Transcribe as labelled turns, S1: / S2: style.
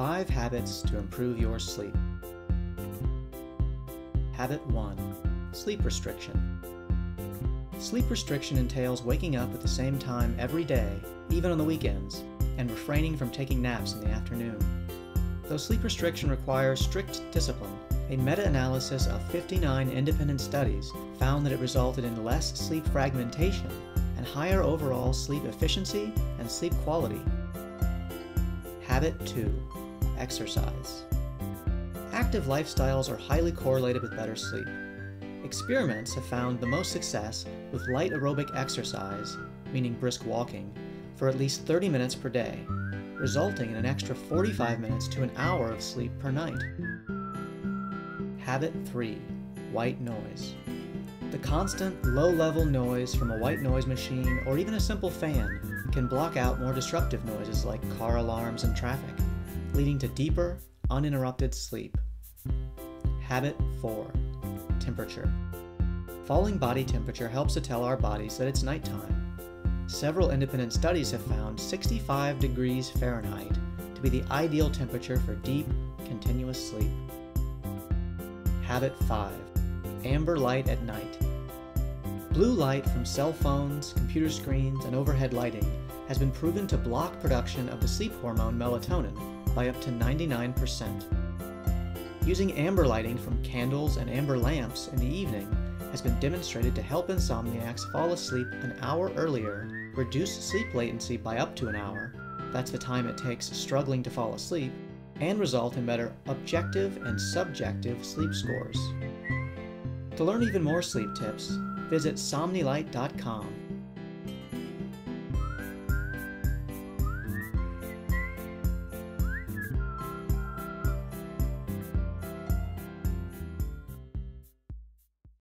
S1: 5 habits to improve your sleep. Habit 1 Sleep restriction. Sleep restriction entails waking up at the same time every day, even on the weekends, and refraining from taking naps in the afternoon. Though sleep restriction requires strict discipline, a meta analysis of 59 independent studies found that it resulted in less sleep fragmentation and higher overall sleep efficiency and sleep quality. Habit 2 Exercise. Active lifestyles are highly correlated with better sleep. Experiments have found the most success with light aerobic exercise, meaning brisk walking, for at least 30 minutes per day, resulting in an extra 45 minutes to an hour of sleep per night. Habit 3 White Noise. The constant, low level noise from a white noise machine or even a simple fan can block out more disruptive noises like car alarms and traffic, leading to deeper, uninterrupted sleep. Habit 4 Temperature. Falling body temperature helps to tell our bodies that it's nighttime. Several independent studies have found 65 degrees Fahrenheit to be the ideal temperature for deep, continuous sleep. Habit 5 Amber light at night. Blue light from cell phones, computer screens, and overhead lighting has been proven to block production of the sleep hormone melatonin by up to 99%. Using amber lighting from candles and amber lamps in the evening has been demonstrated to help insomniacs fall asleep an hour earlier, reduce sleep latency by up to an hour, that's the time it takes struggling to fall asleep, and result in better objective and subjective sleep scores. To learn even more sleep tips, visit somnilight.com